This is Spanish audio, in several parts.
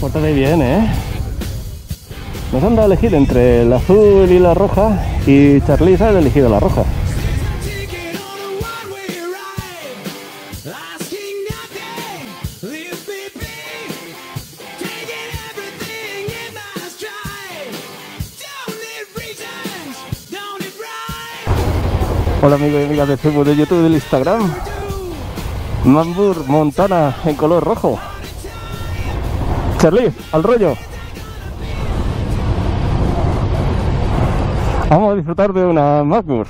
Pórtate bien, ¿eh? Nos han dado a elegir entre el azul y la roja y Charlize ha elegido la roja. Hola amigos y amigas de Facebook, de YouTube, del Instagram. Mambur Montana en color rojo. Charlize, al rollo. Vamos a disfrutar de una MacBook.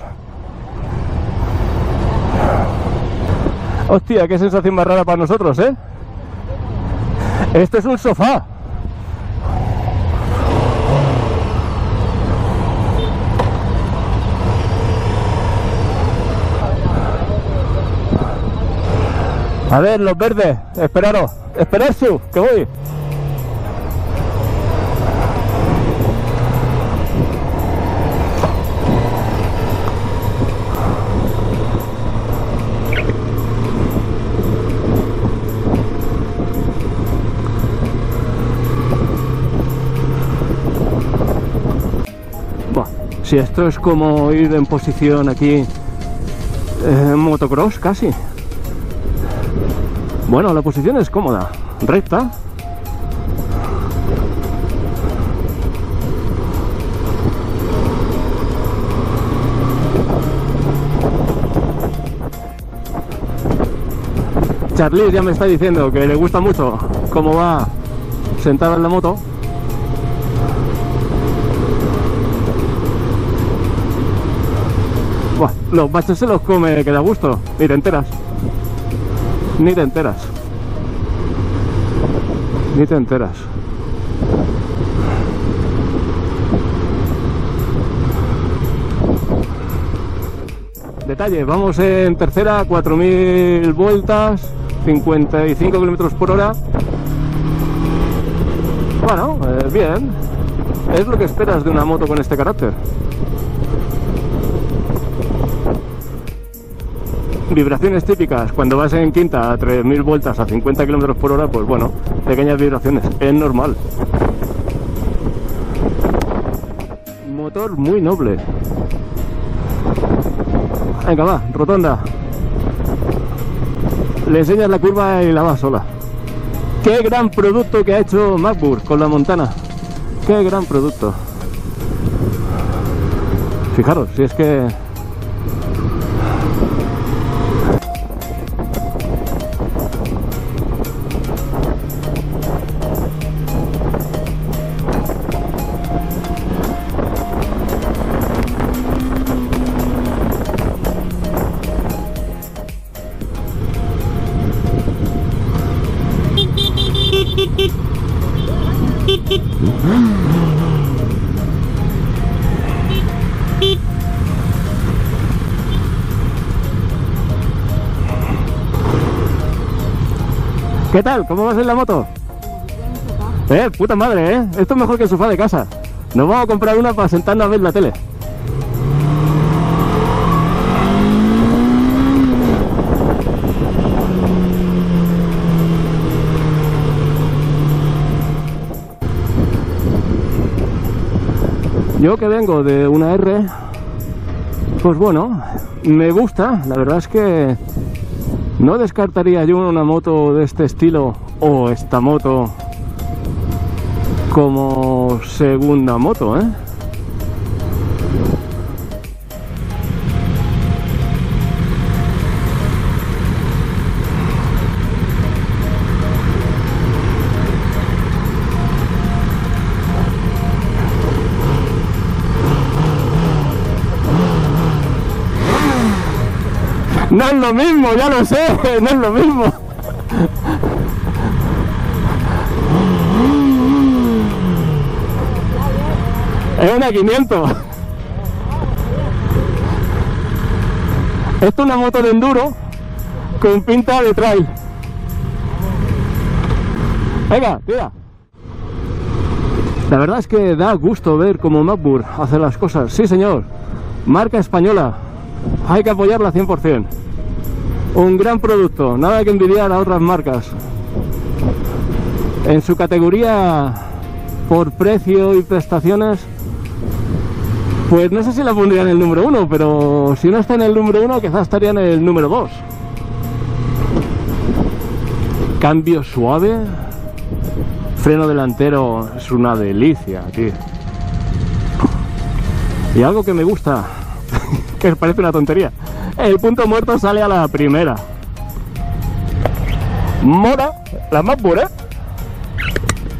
Hostia, qué sensación más rara para nosotros, ¿eh? Este es un sofá. A ver, los verdes, esperaros, esperad su, que voy. Buah, si esto es como ir en posición aquí eh, en motocross casi. Bueno, la posición es cómoda, recta. Charlize ya me está diciendo que le gusta mucho cómo va sentada en la moto. Buah, los baches se los come que da gusto, ni te enteras. Ni te enteras. Ni te enteras. Detalle, vamos en tercera, 4000 vueltas, 55 kilómetros por hora. Bueno, eh, bien. Es lo que esperas de una moto con este carácter. Vibraciones típicas, cuando vas en quinta a 3000 vueltas a 50 kilómetros por hora, pues bueno, pequeñas vibraciones, es normal. Motor muy noble. Venga, va, rotonda. Le enseñas la curva y la va sola. Qué gran producto que ha hecho MacBook con la Montana. Qué gran producto. Fijaros, si es que ¿Qué tal? ¿Cómo vas en la moto? Eh, puta madre, ¿eh? Esto es mejor que el sofá de casa. Nos vamos a comprar una para sentarnos a ver la tele. Yo que vengo de una R, pues bueno, me gusta. La verdad es que no descartaría yo una moto de este estilo o esta moto como segunda moto, ¿eh? No es lo mismo, ya lo sé, no es lo mismo. Es una 500. Esto es una moto de enduro con pinta de trail. Venga, tira. La verdad es que da gusto ver cómo Macbook hace las cosas. Sí, señor. Marca española. Hay que apoyarla 100%. Un gran producto. Nada que envidiar a otras marcas. En su categoría por precio y prestaciones, pues no sé si la pondría en el número uno, pero si no está en el número uno, quizás estaría en el número dos. Cambio suave. Freno delantero es una delicia, tío. Y algo que me gusta, que parece una tontería, el punto muerto sale a la primera. Mola, la más pura,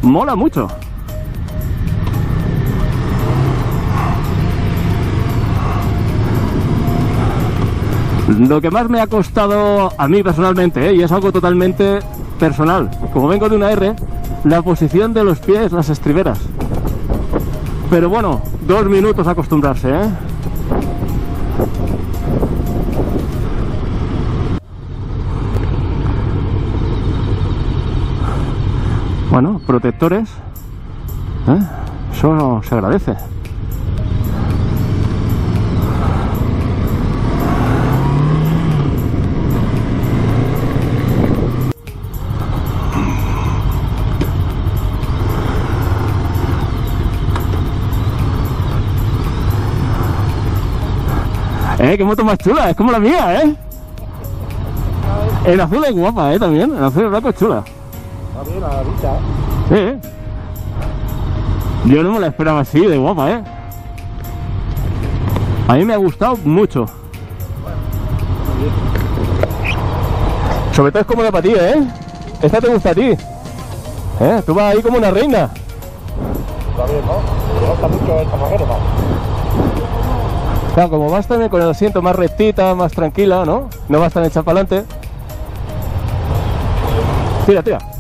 mola mucho. Lo que más me ha costado a mí personalmente, ¿eh? y es algo totalmente personal, como vengo de una R, la posición de los pies, las estriberas. Pero bueno, dos minutos a acostumbrarse, ¿eh? Bueno, protectores. ¿eh? Eso se agradece. Eh, qué moto más chula, es como la mía, ¿eh? El azul es guapa, ¿eh? También, el azul y blanco es chula. ¿Eh? ¿eh? Yo no me la esperaba así, de guapa, ¿eh? A mí me ha gustado mucho. Sobre todo es cómoda para ti, ¿eh? Esta te gusta a ti. ¿Eh? Tú vas ahí como una reina. Está bien, ¿no? Me gusta mucho el pasajero, ¿no? Claro, como vas también con el asiento más rectita, más tranquila, ¿no? No vas tan hecha para adelante. Tira, tira.